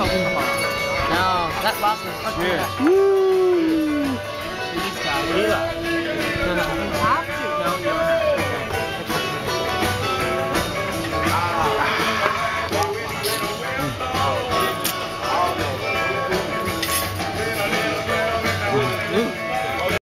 Oh, come on. No, that box is fucking Cheers. Woo!